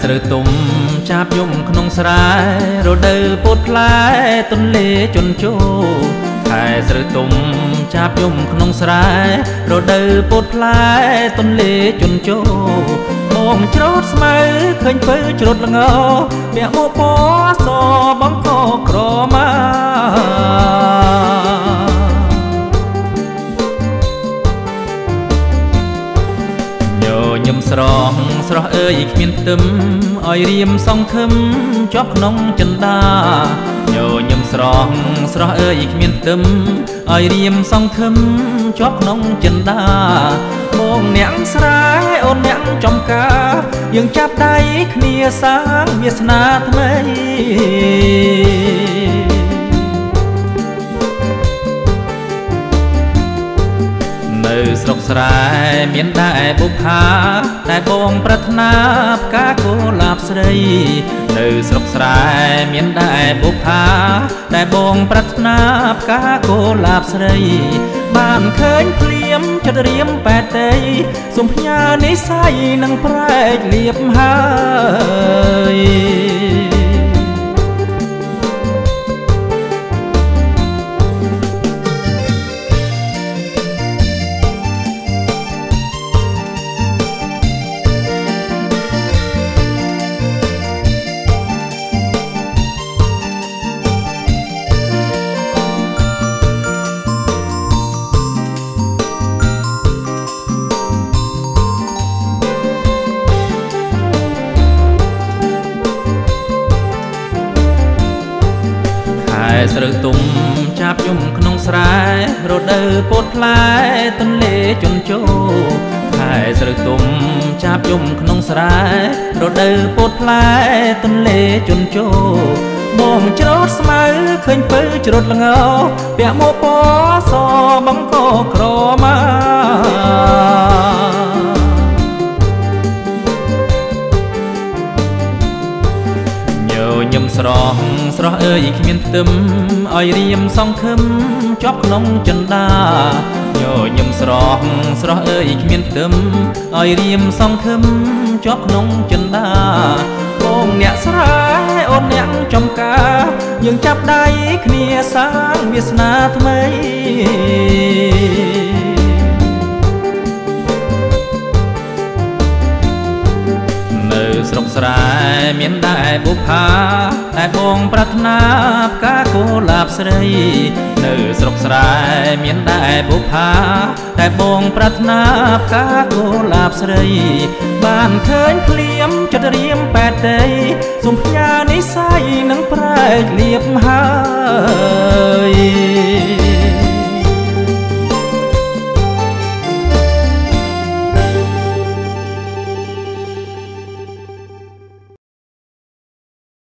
ស្រូវទុំចាប់យំក្នុងស្រែរដូវពោតផ្លែទន្លេជន់ជោខែស្រូវទុំចាប់យំក្នុងស្រែរដូវពោតផ្លែទន្លេជន់ជោបងច្រូតស្មៅឃើញពើច្រូតល្ងពាក់មកព មស្រស់ស្រស់អើយគ្មានទឹមឲ្យរៀមសង្ឃឹមជាប់ក្នុងចិន្តាញញឹមស្រស់ស្រស់អើយគ្មានទឹមឲ្យរៀមសង្ឃឹមជាប់ក្នុងចិន្តាបងអ្នកស្រែអូនអ្នកចំការ យើងចាប់ដៃគ្នាសាងវាសនាថ្មី រុកស្រែមានដែរបុប្ផាតែបងប្រាថ្នាផ្កាកុលាបស្រី នៅស្រុកស្រែមានដែរបុប្ផាតែបងប្រាថ្នាផ្កាកុលាបស្រី បានឃើញភ្លៀមចិត្តរៀមបែតទេសុំផ្ញើនិស័យនឹងប្រែកលៀបហើ ស្រូវទុំចាប់យំក្នុងស្រែរដូវពោតផ្លែទន្លេជន់ជោខែស្រូវទុំចាប់យំក្នុងស្រែរដូវពោតផ្លែទន្លេជន់ជោបងច្រូតស្មៅឃើញពើច្រូតល្ងពាក់មកពណ៌សបងកក្រ ស្រស់ស្រស់អើយគ្មានផ្ទឹមឲ្យរៀមសង្ឃឹមជាប់ក្នុងចិន្តាញញឹមស្រស់ស្រស់អើយគ្មានផ្ទឹមឲ្យរៀមសង្ឃឹមជាប់ក្នុងចិន្តាបងអ្នកស្រែអូនអ្នកចំការយើងចាប់ដៃគ្នាសាងវាសនាថ្មី ស្រុកស្រែមានដែរបុប្ផាតែបងប្រាថ្នាផ្កាកុលាបស្រី នៅស្រុកស្រែមានដែរបុប្ផាតែបងប្រាថ្នាផ្កាកុលាបស្រី បានឃើញភ្លៀមចិត្តរៀមបែតទេសុំផ្ញើនិស័យនឹងប្រែកលៀបហើយ